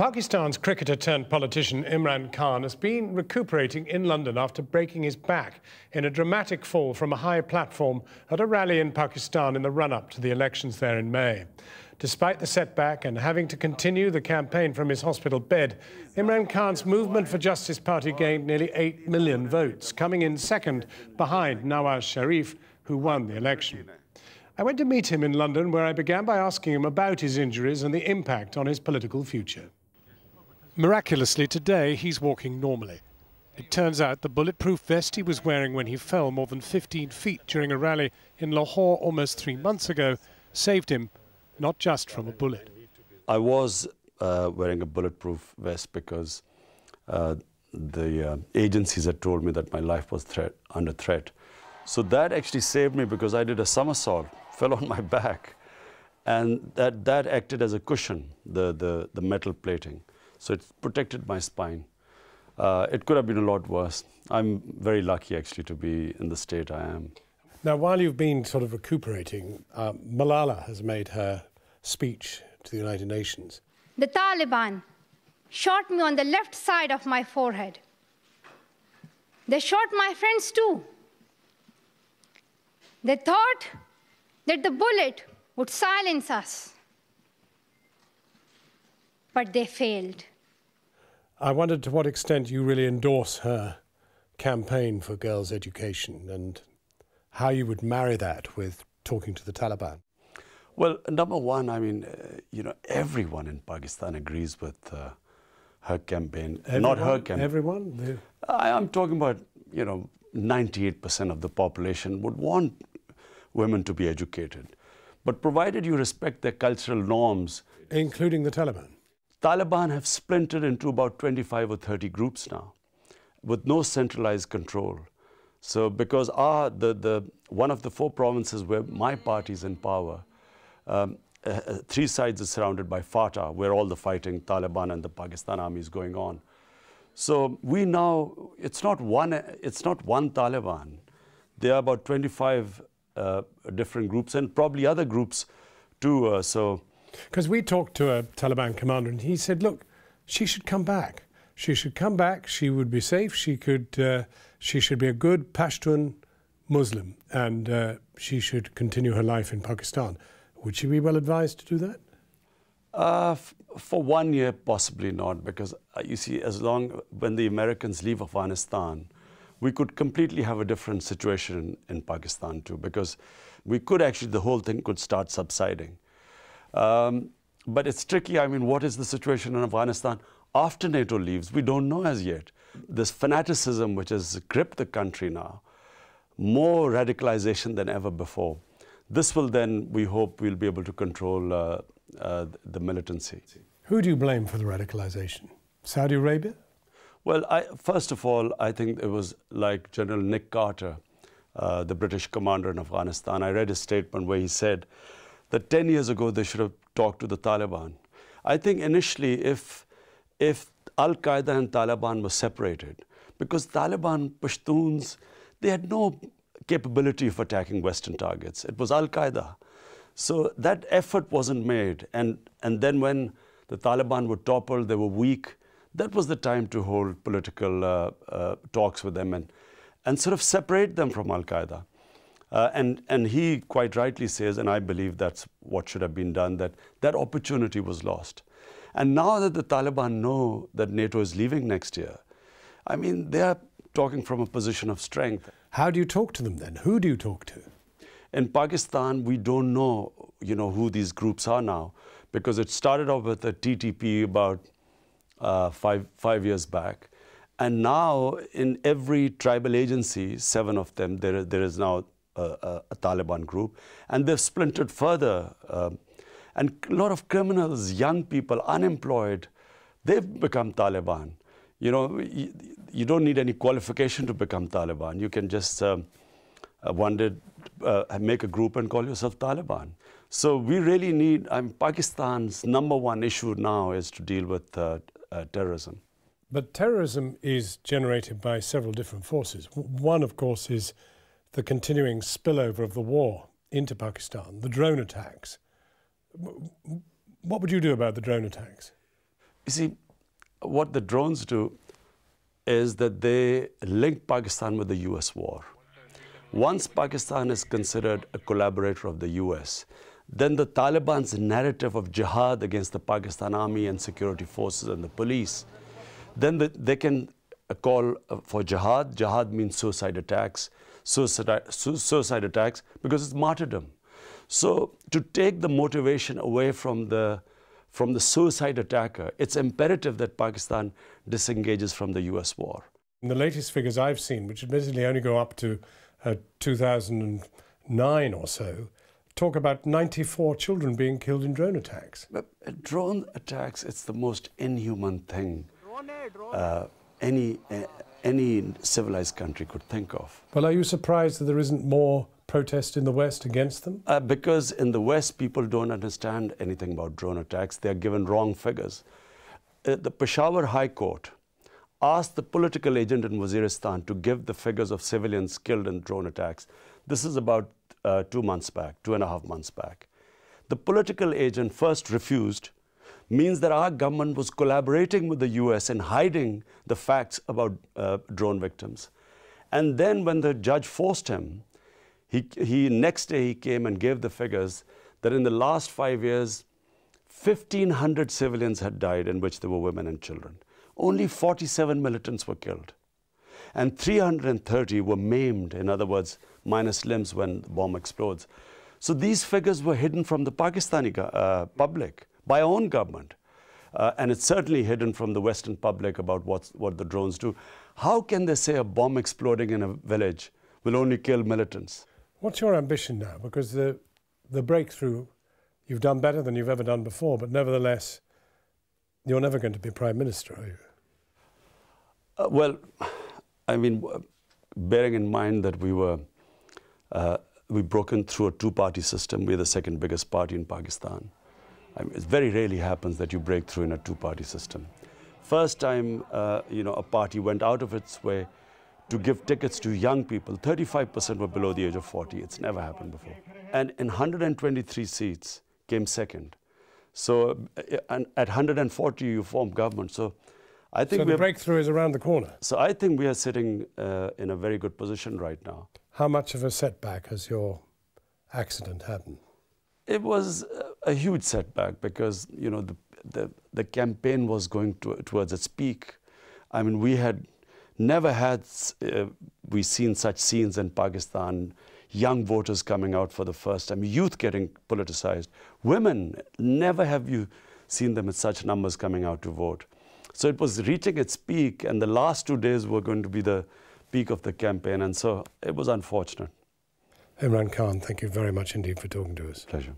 Pakistan's cricketer turned politician Imran Khan has been recuperating in London after breaking his back in a dramatic fall from a high platform at a rally in Pakistan in the run up to the elections there in May. Despite the setback and having to continue the campaign from his hospital bed, Imran Khan's Movement for Justice party gained nearly 8 million votes, coming in second behind Nawaz Sharif, who won the election. I went to meet him in London, where I began by asking him about his injuries and the impact on his political future. Miraculously, today he's walking normally. It turns out the bulletproof vest he was wearing when he fell more than 15 feet during a rally in Lahore almost three months ago saved him, not just from a bullet. I was uh, wearing a bulletproof vest because uh, the uh, agencies had told me that my life was threat, under threat. So that actually saved me because I did a somersault, fell on my back, and that, that acted as a cushion, the, the, the metal plating. So it protected my spine. Uh, it could have been a lot worse. I'm very lucky, actually, to be in the state I am. Now, while you've been sort of recuperating, uh, Malala has made her speech to the United Nations. The Taliban shot me on the left side of my forehead. They shot my friends too. They thought that the bullet would silence us, but they failed. I wondered to what extent you really endorse her campaign for girls' education and how you would marry that with talking to the Taliban. Well, number one, I mean, uh, you know, everyone in Pakistan agrees with uh, her campaign. Everyone, Not her campaign. Everyone? I, am talking about, you know, 98% of the population would want women to be educated. But provided you respect their cultural norms. Including the Taliban? Taliban have splintered into about 25 or 30 groups now with no centralized control. So because our, the, the, one of the four provinces where my party is in power, um, uh, uh, three sides are surrounded by FATA, where all the fighting, Taliban and the Pakistan army is going on. So we now, it's not one, it's not one Taliban. There are about 25 uh, different groups and probably other groups too. Uh, so because we talked to a Taliban commander and he said, look, she should come back. She should come back. She would be safe. She could. Uh, she should be a good Pashtun Muslim, and uh, she should continue her life in Pakistan. Would she be well advised to do that? Uh, for one year, possibly not, because uh, you see, as long when the Americans leave Afghanistan, we could completely have a different situation in, in Pakistan too, because we could actually the whole thing could start subsiding. Um, but it's tricky. I mean, what is the situation in Afghanistan after NATO leaves? We don't know as yet. This fanaticism which has gripped the country now, more radicalization than ever before. This will then, we hope, we'll be able to control uh, uh, the militancy. Who do you blame for the radicalization? Saudi Arabia? Well, I, first of all, I think it was like General Nick Carter, uh, the British commander in Afghanistan. I read a statement where he said, that 10 years ago they should have talked to the Taliban. I think initially if, if Al-Qaeda and Taliban were separated, because Taliban Pashtuns, they had no capability of attacking Western targets. It was Al-Qaeda. So that effort wasn't made. And, and then when the Taliban were toppled, they were weak, that was the time to hold political uh, uh, talks with them and, and sort of separate them from Al-Qaeda. Uh, and, and he quite rightly says, and I believe that's what should have been done, that that opportunity was lost. And now that the Taliban know that NATO is leaving next year, I mean, they are talking from a position of strength. How do you talk to them then? Who do you talk to? In Pakistan, we don't know, you know, who these groups are now, because it started off with the TTP about uh, five, five years back. And now in every tribal agency, seven of them, there, there is now a, a, Taliban group, and they've splintered further. Um, and a lot of criminals, young people, unemployed, they've become Taliban. You know, you, you don't need any qualification to become Taliban. You can just um, uh, one day uh, make a group and call yourself Taliban. So we really need, I mean, Pakistan's number one issue now is to deal with uh, uh, terrorism. But terrorism is generated by several different forces. One, of course, is the continuing spillover of the war into Pakistan, the drone attacks. What would you do about the drone attacks? You see, what the drones do is that they link Pakistan with the US war. Once Pakistan is considered a collaborator of the US, then the Taliban's narrative of jihad against the Pakistan army and security forces and the police, then the, they can call for jihad. Jihad means suicide attacks, suicide, suicide attacks because it's martyrdom. So to take the motivation away from the from the suicide attacker, it's imperative that Pakistan disengages from the US war. In the latest figures I've seen, which admittedly only go up to uh, 2009 or so, talk about 94 children being killed in drone attacks. But uh, drone attacks, it's the most inhuman thing uh, any, uh, any civilized country could think of. Well, are you surprised that there isn't more protest in the West against them? Uh, because in the West, people don't understand anything about drone attacks. They are given wrong figures. Uh, the Peshawar High Court asked the political agent in Waziristan to give the figures of civilians killed in drone attacks. This is about uh, two months back, two and a half months back. The political agent first refused, means that our government was collaborating with the US in hiding the facts about uh, drone victims. And then when the judge forced him he, he next day he came and gave the figures that in the last five years, 1,500 civilians had died, in which there were women and children. Only 47 militants were killed. And 330 were maimed, in other words, minus limbs when the bomb explodes. So these figures were hidden from the Pakistani uh, public by our own government. Uh, and it's certainly hidden from the Western public about what's, what the drones do. How can they say a bomb exploding in a village will only kill militants? What's your ambition now? Because the, the breakthrough, you've done better than you've ever done before, but nevertheless, you're never going to be Prime Minister, are you? Uh, well, I mean, bearing in mind that we were, uh, we broken through a two-party system. We're the second biggest party in Pakistan. I mean, it very rarely happens that you break through in a two-party system. First time, uh, you know, a party went out of its way to give tickets to young people. 35% were below the age of 40. It's never happened before. And in 123 seats came second. So uh, and at 140 you form government. So I think so the breakthrough is around the corner. So I think we are sitting uh, in a very good position right now. How much of a setback has your accident happened? It was a huge setback because you know the the, the campaign was going to, towards its peak. I mean, we had Never had uh, we seen such scenes in Pakistan. Young voters coming out for the first time, youth getting politicized, women. Never have you seen them in such numbers coming out to vote. So it was reaching its peak, and the last two days were going to be the peak of the campaign, and so it was unfortunate. Imran Khan, thank you very much indeed for talking to us. Pleasure.